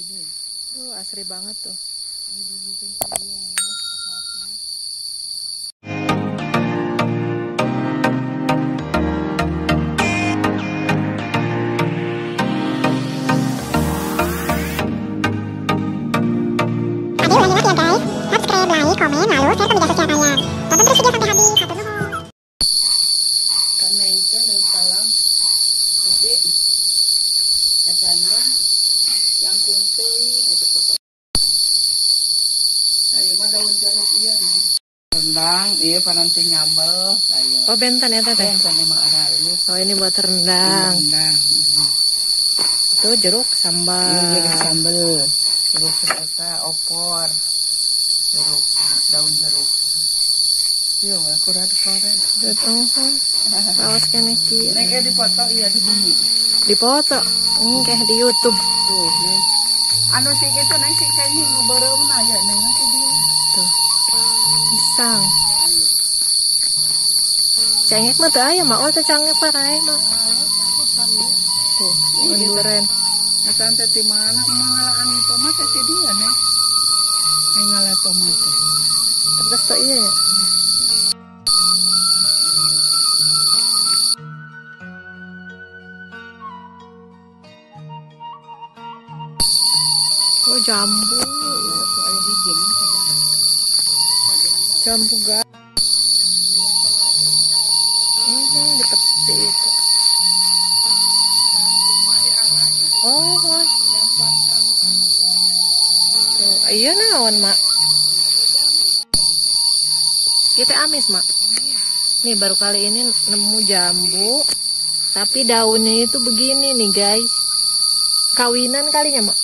Uh, asri banget tuh. Adik ulangi lagi ya guys. Subscribe, like, komen, lalu share ke media sosial kalian. Tonton terus video sampai habis. Satu nuhun. karena itu dari salam tapi katanya yang kuntul itu pokok dari mana daun jeruk iya nih rendang iya pananti nyambel saya Oh bentan ya teteh. kan emang ada ini Oh ini buat rendang. rendang Tuh jeruk ini sambal. jadi sambel jeruk eta opor jeruk daun jeruk iya wah kurang korek Tuh, oh, oh. Awas kene ki. Nek dipoto iya di bumi. Dipoto. Kayak di YouTube. Tuh, nih. Anu sih gitu neng sih kayaknya ngobrol aja neng nanti dia. Pisang. Cengek mah tuh ayam mah. Oh tuh cengek parai mah. Tuh, munduran. Ya tante di mana mengalaan tomat si dia nih. Kayak ngalah tomat. Terus tuh iya ya. Oh jambu. Ayah hijau Jambu ga. Hmm, dipetik. Oh, wan. Tuh, iya naon, Mak. Kita amis, Mak. Nih baru kali ini nemu jambu, tapi daunnya itu begini nih, guys. Kawinan kalinya, Mak.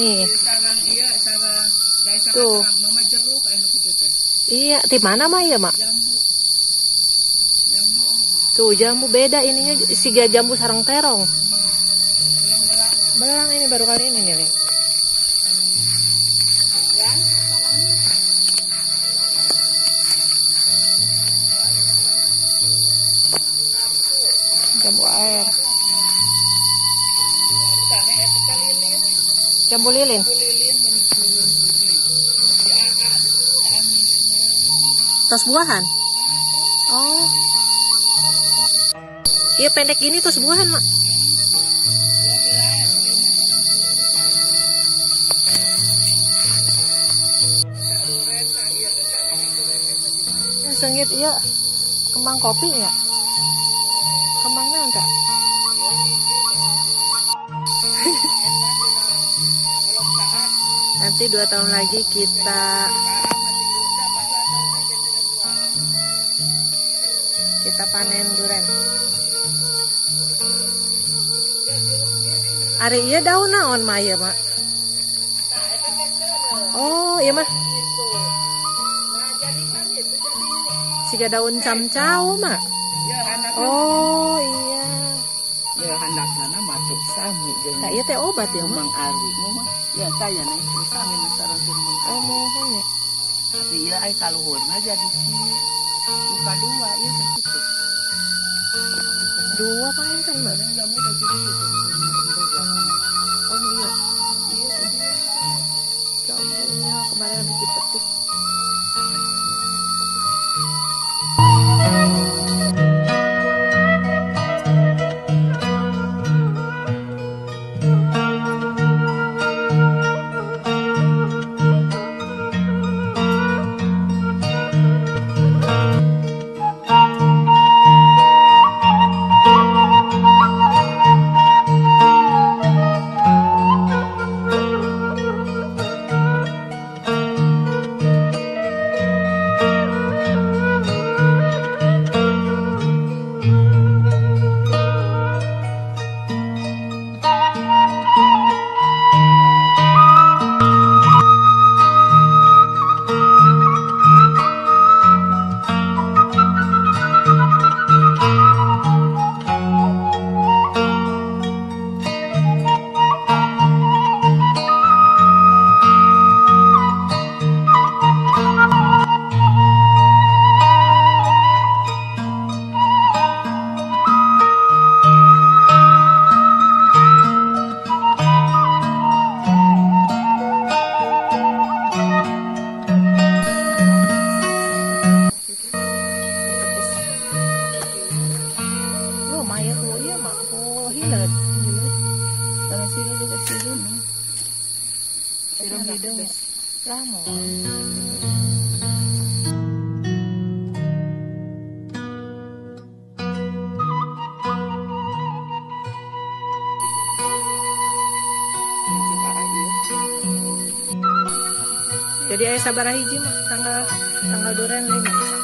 Nih, Sarang iya sarang. Tuh. sarang mama jeruk anu teh. iya, di mana mah ya, Mak? Jambu. Jambu. Tuh, jambu beda ininya siga jambu sarang terong. Belang-belang. Belang ini baru kali ini nih. Ya, Jambu air. Bukan ya lilin. Jambu lilin. Tos buahan. Oh. Iya pendek gini tos buahan, Mak. Sengit iya kembang kopi ya. Kembangnya enggak. Nanti dua tahun lagi kita kita panen duren. Ari iya daun naon mah ieu mah. Oh, iya mah. Siga daun camcau anak Oh, iya. ya handapna matuk sami jeung Nah, iya teh obat ya. Mang Ari mah ya saya nih sami sareng Mang Oh, Ari mohon ya. tapi ya ai kaluhurna jadi si luka dua ya segitu Dua kan kan mah. Jadi ayah sabar hiji mah tanggal tanggal duren lima